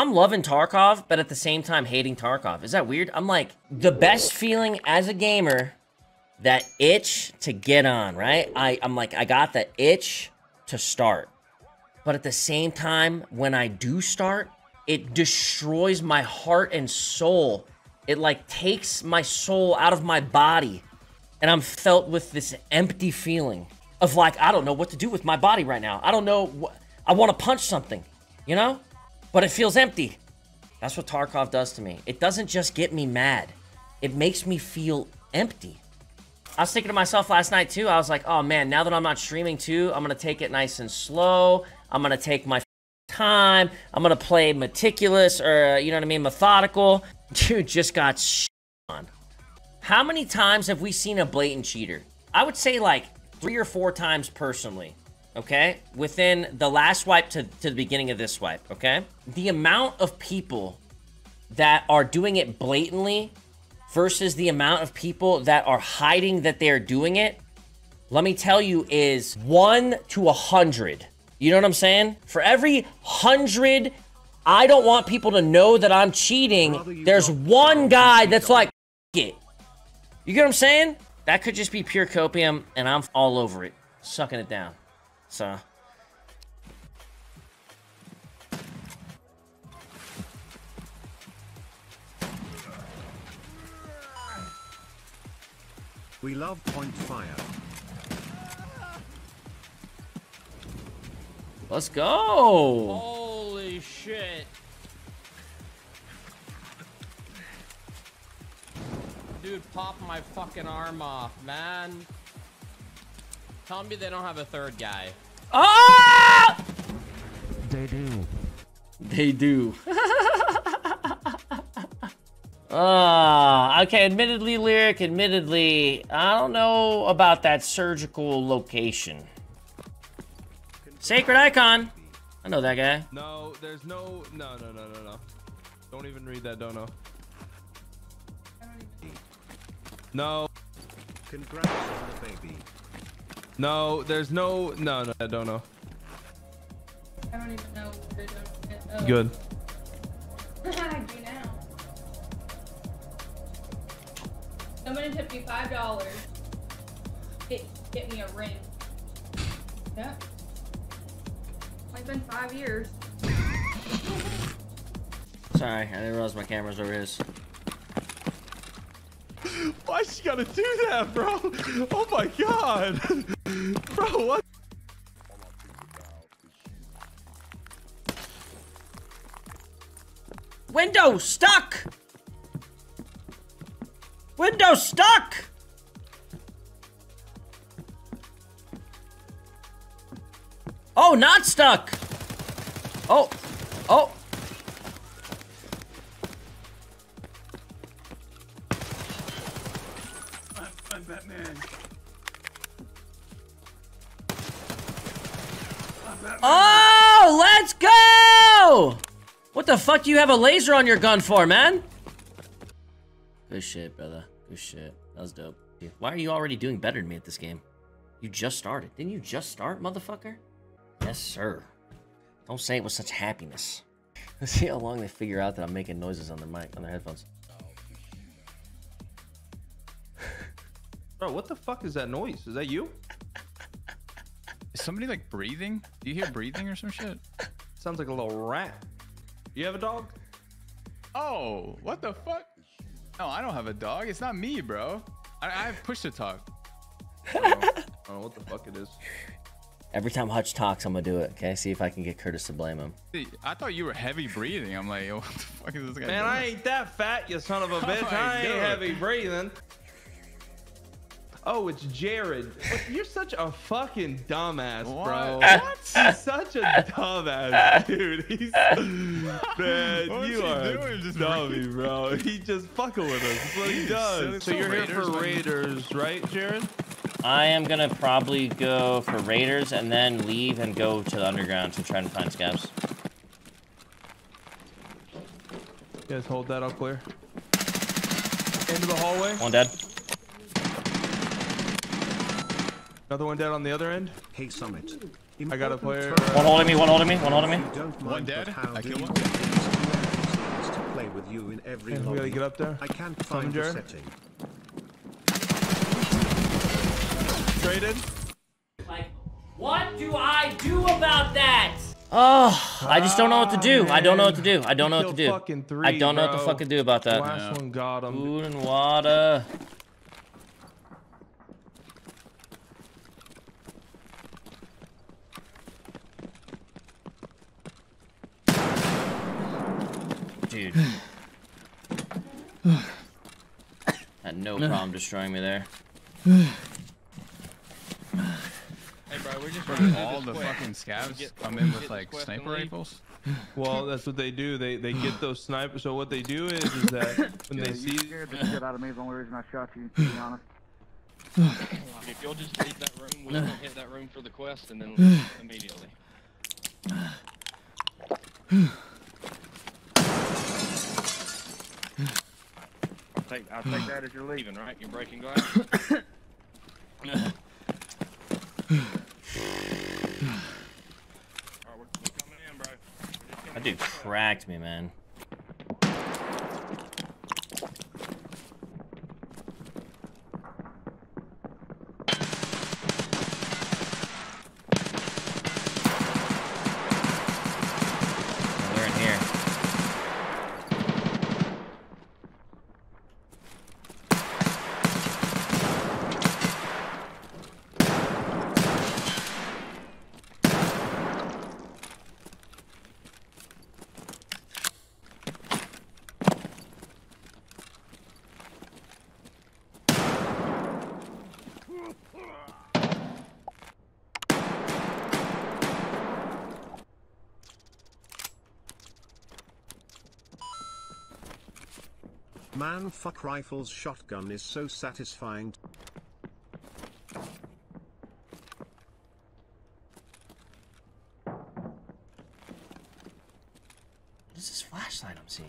I'm loving Tarkov, but at the same time hating Tarkov. Is that weird? I'm like, the best feeling as a gamer, that itch to get on, right? I, I'm like, I got that itch to start. But at the same time, when I do start, it destroys my heart and soul. It like takes my soul out of my body. And I'm felt with this empty feeling of like, I don't know what to do with my body right now. I don't know. What, I want to punch something, you know? But it feels empty. That's what Tarkov does to me. It doesn't just get me mad. It makes me feel empty. I was thinking to myself last night too. I was like, oh man, now that I'm not streaming too, I'm to take it nice and slow. I'm to take my time. I'm to play meticulous or, you know what I mean, methodical. Dude just got on. How many times have we seen a blatant cheater? I would say like three or four times personally okay? Within the last wipe to, to the beginning of this wipe, okay? The amount of people that are doing it blatantly versus the amount of people that are hiding that they're doing it, let me tell you, is one to a hundred. You know what I'm saying? For every hundred, I don't want people to know that I'm cheating. There's one guy that's like, it. You get what I'm saying? That could just be pure copium, and I'm all over it, sucking it down. So. We love point fire. Let's go. Holy shit. Dude, pop my fucking arm off, man. Tell me they don't have a third guy. Ah! They do. They do. Ah, uh, okay, admittedly, Lirik, admittedly, I don't know about that surgical location. Sacred Icon. I know that guy. No, there's no, no, no, no, no, no. Don't even read that, don't know. No. Congrats on the baby. No, there's no, no, no, I don't know. I don't even know. Oh. Good. do now. Somebody tipped me five dollars. Get get me a ring. Yeah. It's been five years. Sorry, I didn't realize my camera's over his. Why she gotta do that, bro? Oh my god. Window stuck! Window stuck! Oh, not stuck! Oh, oh. I'm Batman. Oh, let's go! What the fuck do you have a laser on your gun for, man? Good shit, brother. Good shit. That was dope. Why are you already doing better than me at this game? You just started. Didn't you just start, motherfucker? Yes, sir. Don't say it with such happiness. Let's see how long they figure out that I'm making noises on their mic, on their headphones. Bro, what the fuck is that noise? Is that you? Is somebody like breathing? Do you hear breathing or some shit? Sounds like a little rat. You have a dog? Oh, what the fuck? No, I don't have a dog. It's not me, bro. I, I have push to talk. I don't know what the fuck it is. Every time Hutch talks, I'm gonna do it, okay? See if I can get Curtis to blame him. I thought you were heavy breathing. I'm like, yo, what the fuck is this guy Man, doing? I ain't that fat, you son of a Oh bitch. my I ain't God. heavy breathing. Oh, it's Jared. You're such a fucking dumbass, bro. What? He's such a dumbass, dude. He's man, What's you he are doing? Just dummy, bro. He just fucking with us. That's what he does. So So you're here Raiders, for like- Raiders, right, Jared? I am gonna probably go for Raiders and then leave and go to the underground to try and find scavs. You guys hold that up clear. Into the hallway. One dead. Another one dead on the other end. Hey Summit. I got a player. One holding me, one holding me, one holding me. One mind, dead. but I do killed you one. get into with you in every Yeah, we lobby. gotta get up there. I can't find the Jared. setting. Traded. Like, what do I do about that? Oh, I just don't know what to do. I don't know what to do. I don't know what to do. three, I don't know what to bro. fucking do about that. Last one got him. Food and water. Dude. Had no problem destroying me there. Hey, bro, we're just Bro, trying to do all the quick. fucking scavs Get- come in with like sniper rifles. Well, that's what they do. They they get those snipers. So what they do is is that when they see scared the shit out of me. The only reason I shot you, to be honest. If you'll just leave that room, we will hit that room for the quest and then immediately. Take, I'll take that as you're leaving. Right? You're breaking glass? Alright, we're, we're coming in, bro. We're just gonna That dude cracked me, man. Oh, They're in here. Man fuck rifles shotgun is so satisfying. What is this flashlight I'm seeing?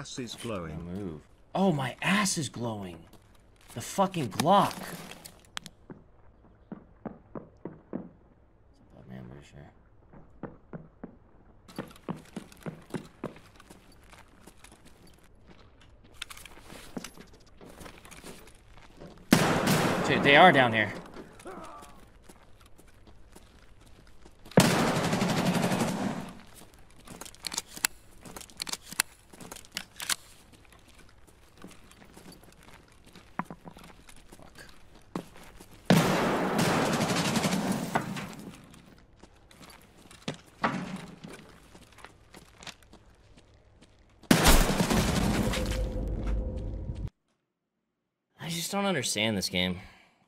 Ass is glowing. move. Oh, my ass is glowing. The fucking Glock. But man, pretty sure. Dude, they are down here. I just don't understand this game.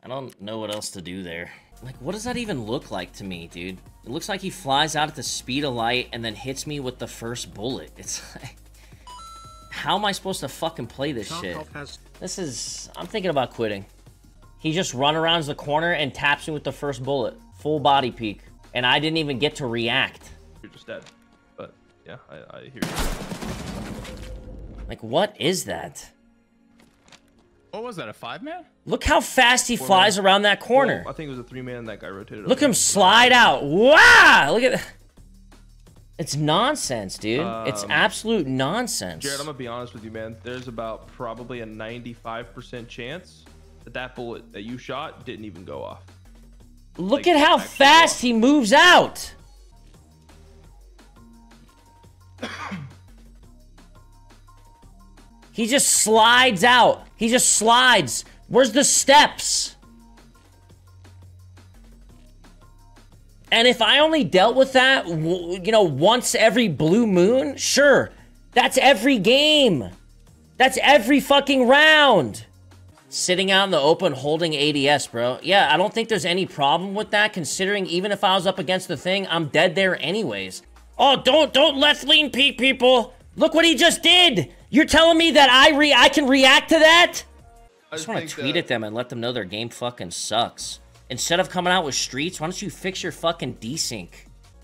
I don't know what else to do there. Like, what does that even look like to me, dude? It looks like he flies out at the speed of light and then hits me with the first bullet. It's like... How am I supposed to fucking play this shit? Has This is... I'm thinking about quitting. He just run around the corner and taps me with the first bullet. Full body peek. And I didn't even get to react. you're just dead. But yeah, I, I hear you. Like, what is that? What was that? A five man? Look how fast he flies around that corner. Well, I think it was a three man that guy rotated. Look him slide out. Wow! Look at that. It's nonsense, dude. it's Um, absolute nonsense. Jared, I'm gonna be honest with you, man. There's about probably a 95% chance that that bullet that you shot didn't even go off. Look like, at how fast off. he moves out. He just slides out. He just slides. Where's the steps? And if I only dealt with that, you know, once every blue moon, sure. That's every game. That's every fucking round. Sitting out in the open holding ADS, bro. Yeah, I don't think there's any problem with that, considering even if I was up against the thing, I'm dead there anyways. Oh, don't don't left lean peek people. Look what he just did. You're telling me that I re I can react to that? I just want to tweet at them and let them know their game fucking sucks. Instead of coming out with streets, why don't you fix your fucking desync?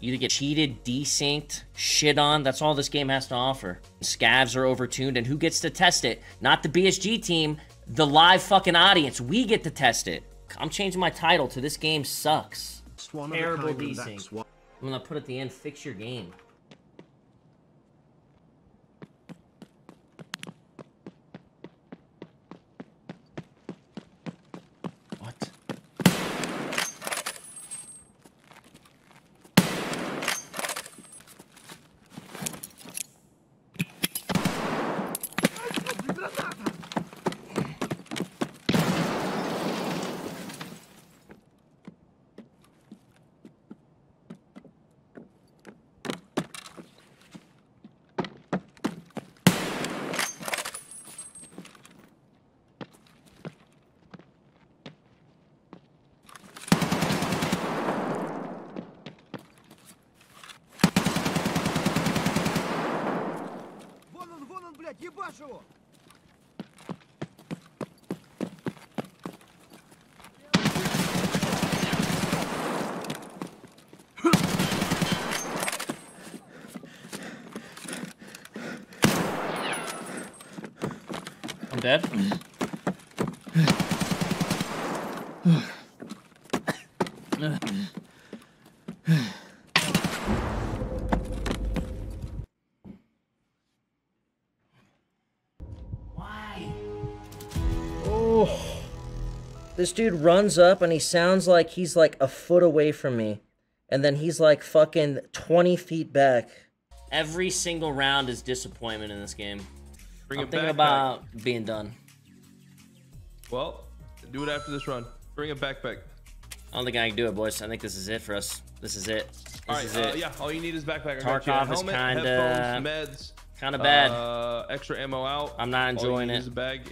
You either get cheated, desynced, shit on. That's all this game has to offer. Scavs are overtuned, and who gets to test it? Not the BSG team, the live fucking audience. We get to test it. I'm changing my title to this game sucks. one of a Terrible desync. I'm gonna put at the end, fix your game. он, блядь, ебашь его! I'm dead. This dude runs up and he sounds like he's like a foot away from me. And then he's like fucking 20 feet back. Every single round is disappointment in this game. Bring I'm a thinking backpack. about being done. Well, do it after this run. Bring a backpack. I don't think I can do it, boys. I think this is it for us. This is it. This All right, is uh, it. yeah, all you need is backpack. I got you a Tarkov is helmet, kinda- headphones, meds, Kind of bad. Uh, extra ammo out. I'm not All you enjoying need it. is a bag